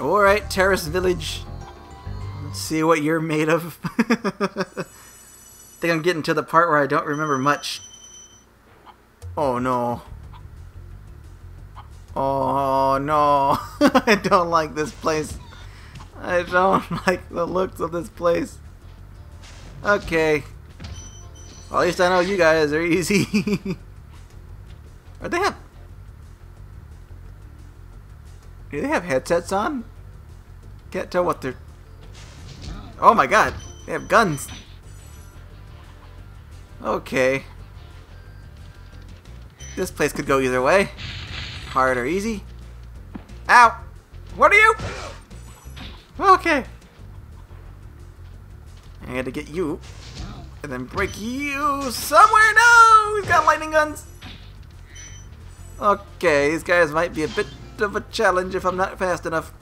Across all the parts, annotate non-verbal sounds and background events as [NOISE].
Alright, Terrace Village. Let's see what you're made of. [LAUGHS] I think I'm getting to the part where I don't remember much. Oh no. Oh no. [LAUGHS] I don't like this place. I don't [LAUGHS] like the looks of this place. Okay. Well, at least I know you guys are easy. are they have... Do they have headsets on? Can't tell what they're... Oh my god! They have guns! Okay. This place could go either way. Hard or easy. Ow! What are you? Okay. I to get you. And then break you somewhere. No! He's got lightning guns. Okay, these guys might be a bit of a challenge if I'm not fast enough.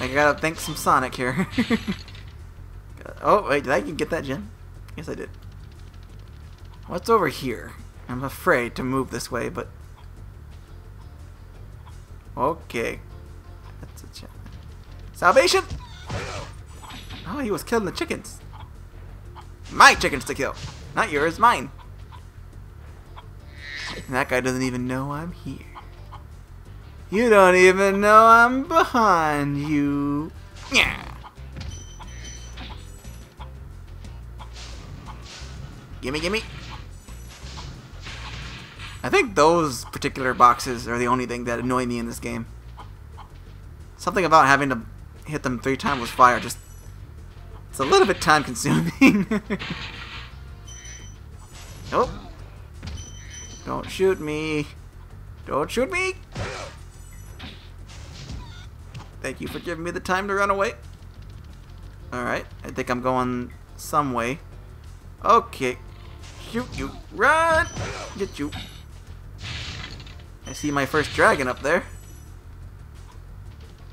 I gotta thank some Sonic here. [LAUGHS] oh, wait, did I get that gem? Yes, I did. What's over here? I'm afraid to move this way, but... Okay. That's a challenge. Salvation! Oh, he was killing the chickens. My chickens to kill. Not yours, mine. And that guy doesn't even know I'm here. You don't even know I'm behind you. Yeah. Gimme, gimme. I think those particular boxes are the only thing that annoy me in this game. Something about having to hit them three times with fire just... It's a little bit time consuming. [LAUGHS] oh. Don't shoot me. Don't shoot me! Thank you for giving me the time to run away. Alright, I think I'm going some way. Okay. Shoot you. Run! Get you. I see my first dragon up there.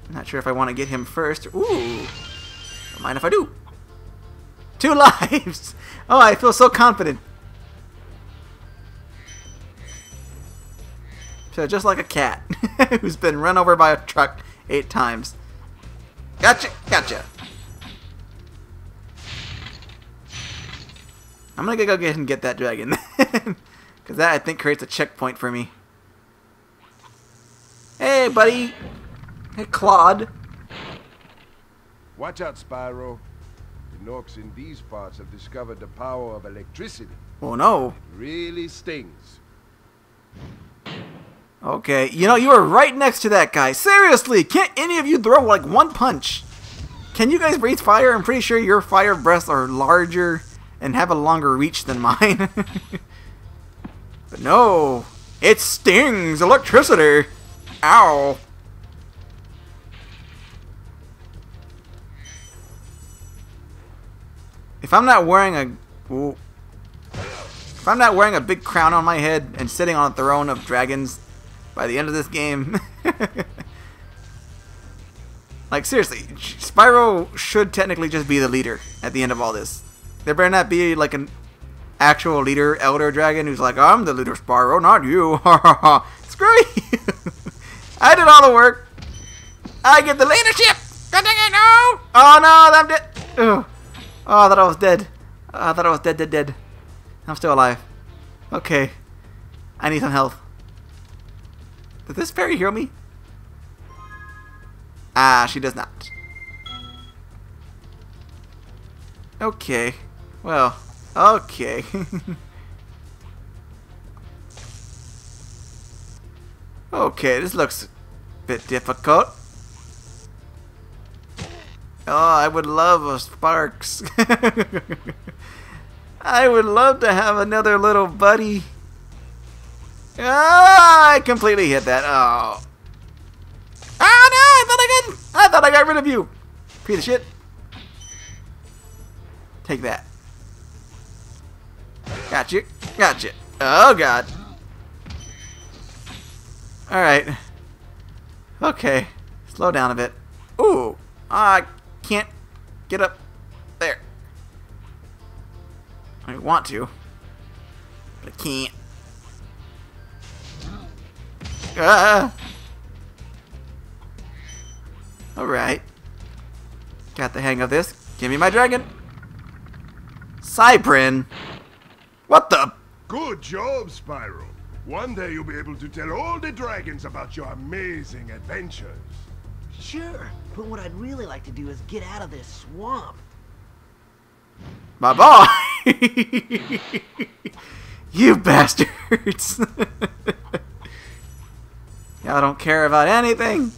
Not sure if I want to get him first. Ooh! Don't mind if I do. Two [LAUGHS] lives! Oh, I feel so confident. So just like a cat [LAUGHS] who's been run over by a truck eight times. Gotcha! Gotcha! I'm gonna go get and get that dragon. Because [LAUGHS] that, I think, creates a checkpoint for me. Hey, buddy! Hey, Claude. Watch out, Spyro. The Gnorcs in these parts have discovered the power of electricity. Oh, no. It really stings. Okay, you know, you were right next to that guy. Seriously, can't any of you throw like one punch? Can you guys breathe fire? I'm pretty sure your fire breaths are larger and have a longer reach than mine. [LAUGHS] but no, it stings electricity. Ow. If I'm not wearing a... Ooh, if I'm not wearing a big crown on my head and sitting on a throne of dragons by the end of this game... [LAUGHS] like, seriously, Spyro should technically just be the leader at the end of all this. There better not be, like, an actual leader, Elder Dragon, who's like, I'm the leader, Spyro, not you. [LAUGHS] Screw you. [LAUGHS] I did all the work. I get the leadership. Good thing I know. Oh, no, I'm dead. Ugh. Oh, I thought I was dead. Oh, I thought I was dead, dead, dead. I'm still alive. Okay. I need some health. Does this fairy heal me? Ah, she does not. Okay. Well, okay. [LAUGHS] okay, this looks a bit difficult. Oh, I would love a Sparx. [LAUGHS] I would love to have another little buddy. Ah, I completely hit that. Oh. Ah, no, I thought I got, I thought I got rid of you. Piece of shit. Take that. Got you. Got you. Oh, God. Alright. Okay. Slow down a bit. Ooh. I can't get up there. I want to. But I can't. [LAUGHS] Ah! Alright. Got the hang of this. Give me my dragon. Cyprin? What the? Good job, Spyro. One day you'll be able to tell all the dragons about your amazing adventures. Sure, but what I'd really like to do is get out of this swamp. My boy! [LAUGHS] you bastards. [LAUGHS] Y'all don't care about anything.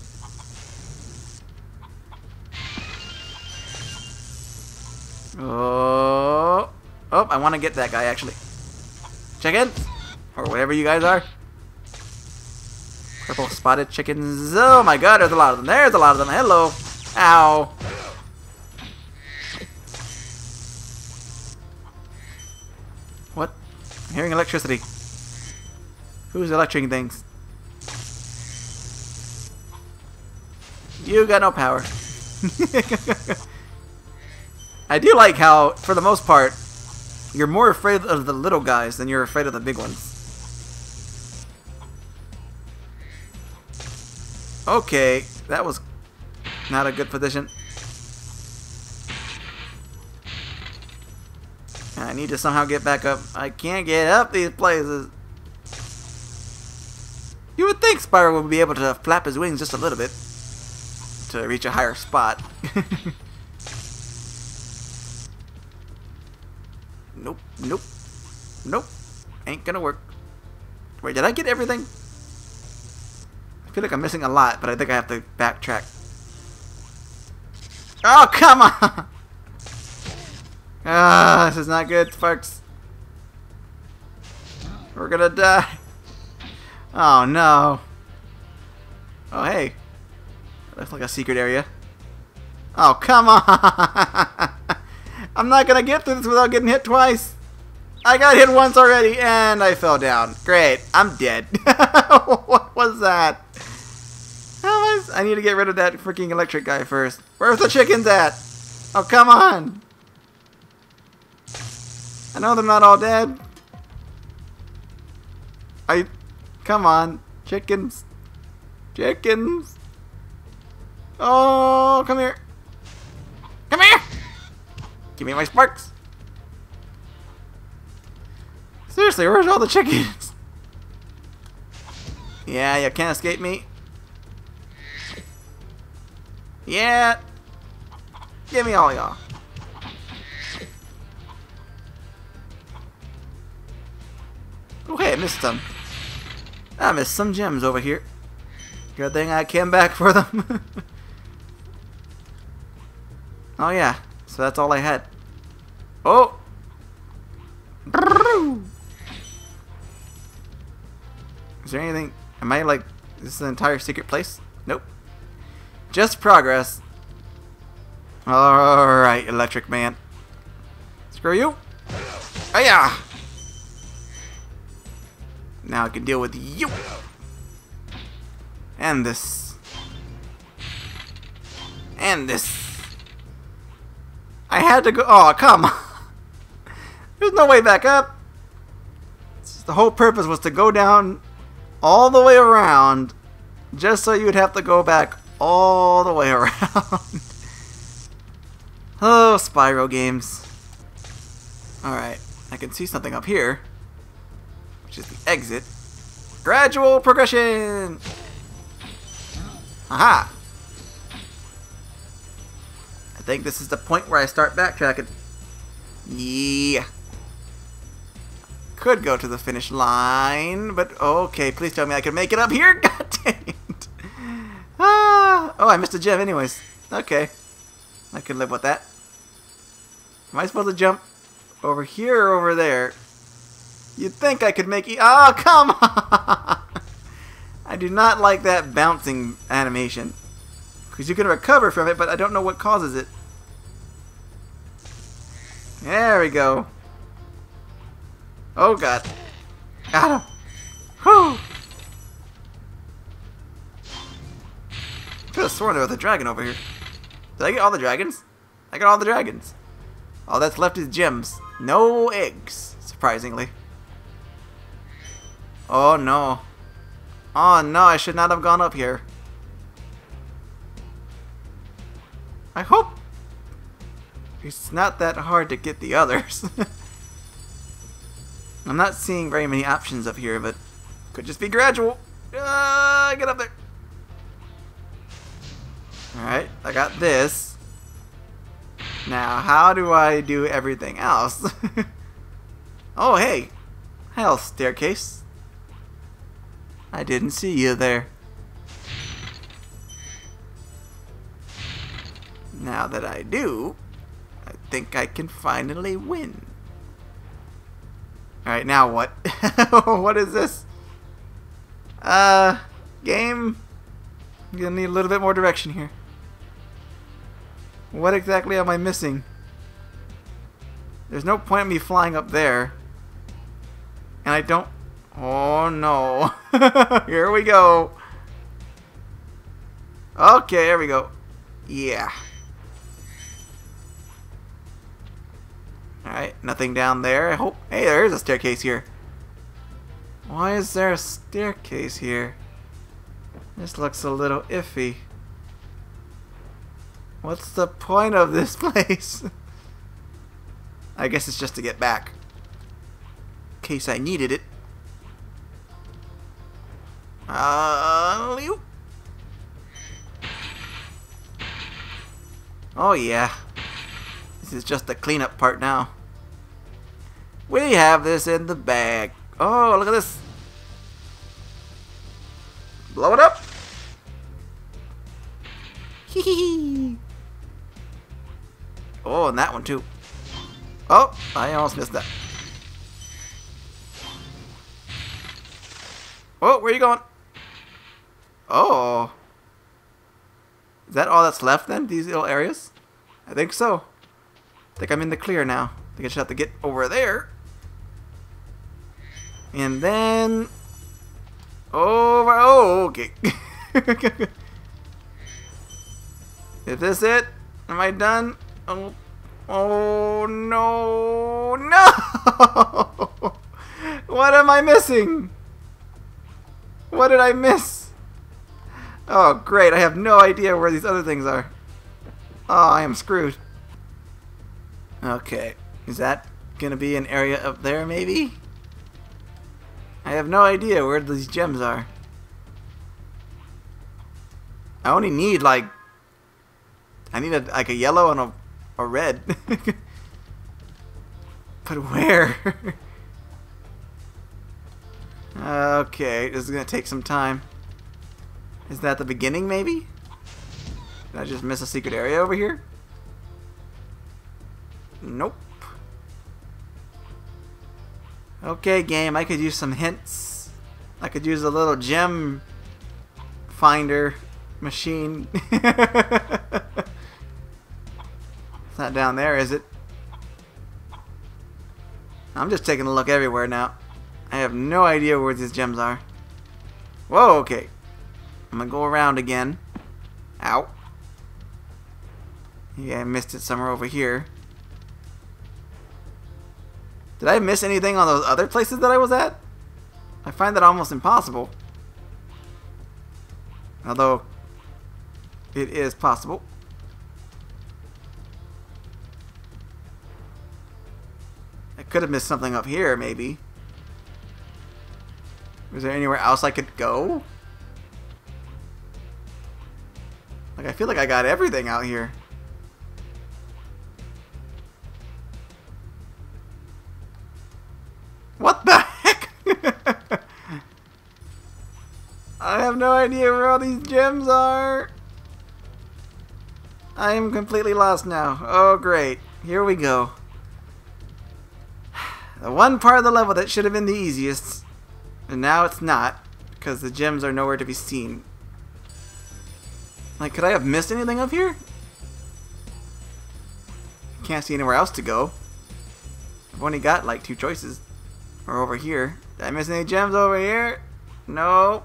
Oh. Oh, I want to get that guy actually. Chickens? Or whatever you guys are. Purple spotted chickens. Oh my god, there's a lot of them. There's a lot of them. Hello. Ow. What? I'm hearing electricity. Who's electrocuting things? You got no power. I do like how, for the most part, you're more afraid of the little guys than you're afraid of the big ones. Okay, that was not a good position. I need to somehow get back up. I can't get up these places. You would think Spyro would be able to flap his wings just a little bit to reach a higher spot. [LAUGHS] nope, nope, nope. Ain't gonna work. Wait, did I get everything? I feel like I'm missing a lot, but I think I have to backtrack. Oh, come on! [LAUGHS] Ah, this is not good, folks. We're gonna die. Oh, no. Oh, hey. Looks like a secret area. Oh, come on! [LAUGHS] I'm not gonna get through this without getting hit twice. I got hit once already, and I fell down. Great, I'm dead. [LAUGHS] what was that? How was? I need to get rid of that freaking electric guy first. Where's the chickens at? Oh, come on! I know they're not all dead. I... Come on. Chickens. Chickens. Oh, come here. Come here! Give me my Sparx. Seriously, where's all the chickens? Yeah, you can't escape me. Yeah. Give me all y'all. Oh, hey, I missed some. I missed some gems over here. Good thing I came back for them. [LAUGHS] oh, yeah. So that's all I had. Oh! Is there anything... Am I, like... this Is an entire secret place? Nope. Just progress. Alright, Electric Man. Screw you. Oh, yeah! Now I can deal with you. And this. And this. I had to go. Oh, come. [LAUGHS] There's no way back up. The whole purpose was to go down all the way around just so you'd have to go back all the way [LAUGHS] around. oh, Spyro games. Alright, I can see something up here which is the exit. Gradual progression! Aha! I think this is the point where I start backtracking. Yeah. Could go to the finish line, but okay, please tell me I can make it up here. [LAUGHS] God dang it. Ah, oh, I missed a gem anyways. Okay. I can live with that. Am I supposed to jump over here or over there? You'd think I could make e- Oh, come [LAUGHS] on! I do not like that bouncing animation. Because you can recover from it, but I don't know what causes it. There we go. Oh, God. Got him. Whew! Could have sworn there was a dragon over here. Did I get all the dragons? I got all the dragons. All that's left is gems. No eggs, surprisingly. Oh no. Oh no, I should not have gone up here. I hope it's not that hard to get the others. [LAUGHS] I'm not seeing very many options up here, but could just be gradual. Uh, get up there. Alright, I got this. Now, how do I do everything else? [LAUGHS] oh, hey. Health staircase. I didn't see you there. Now that I do, I think I can finally win. Alright, now what? [LAUGHS] what is this? Uh, game? I'm gonna need a little bit more direction here. What exactly am I missing? There's no point in me flying up there. And I don't... Oh no. [LAUGHS] here we go. Okay, here we go. Yeah. Alright, nothing down there. I hope... Hey, there is a staircase here. Why is there a staircase here? This looks a little iffy. What's the point of this [LAUGHS] place? I guess it's just to get back. In case I needed it. Uh, oh yeah. This is just the cleanup part now. We have this in the bag. Oh, look at this. Blow it up. Hee [LAUGHS] Oh, and that one too. Oh, I almost missed that. Oh, where are you going? Oh. Is that all that's left then? These little areas? I think so. I think I'm in the clear now. I think I just have to get over there. And then... Oh, Over... Oh, okay. [LAUGHS] Is this it? Am I done? Oh, oh no, no! [LAUGHS] what am I missing? What did I miss? Oh, great, I have no idea where these other things are. Oh, I am screwed. Okay, is that gonna be an area up there, maybe? I have no idea where these gems are. I only need, like, I need a, like a yellow and a, a red. [LAUGHS] but where? [LAUGHS] okay, this is to take some time. Is that the beginning, maybe? Did I just miss a secret area over here? Nope. Okay, game, I could use some hints. I could use a little gem finder machine. [LAUGHS] It's not down there, is it? I'm just taking a look everywhere now. I have no idea where these gems are. Whoa, okay. I'm gonna go around again. Ow. Yeah, I missed it somewhere over here. Did I miss anything on those other places that I was at? I find that almost impossible. Although, it is possible. I could have missed something up here, maybe. Is there anywhere else I could go? Like, I feel like I got everything out here. Idea where all these gems are. I am completely lost now. Oh, great. Here we go. The one part of the level that should have been the easiest, and now it's not, because the gems are nowhere to be seen. Like, could I have missed anything up here? Can't see anywhere else to go. I've only got like two choices. Or over here. Did I miss any gems over here? No.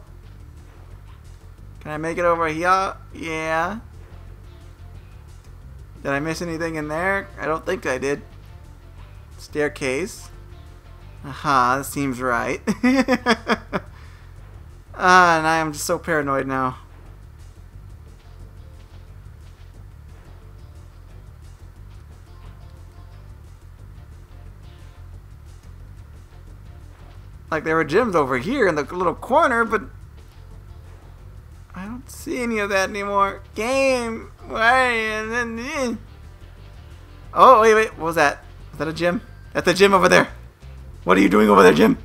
Can I make it over here? Yeah. Did I miss anything in there? I don't think I did. Staircase. Aha, that seems right. [LAUGHS] ah, and I am just so paranoid now. Like there were gyms over here in the little corner, but see any of that anymore. Game. Why? Oh wait, wait. What was that? Is that a gym? That's the gym over there. What are you doing over there, Jim?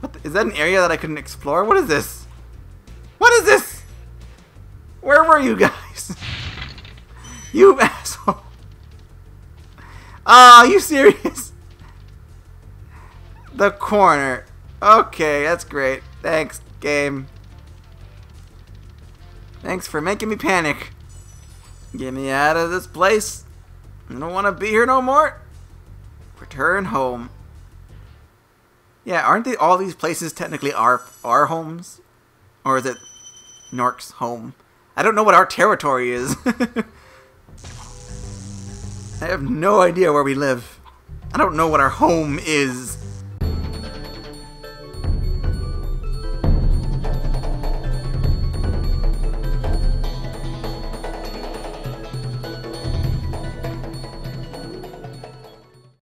What the, is that an area that I couldn't explore? What is this? What is this? Where were you guys? [LAUGHS] you asshole. Ah, are you serious? The corner. Okay, that's great. Thanks, game. Thanks for making me panic. Get me out of this place. I don't want to be here no more. Return home. Yeah, aren't they all these places technically our our homes? Or is it Gnorc's home? I don't know what our territory is. [LAUGHS] I have no idea where we live. I don't know what our home is.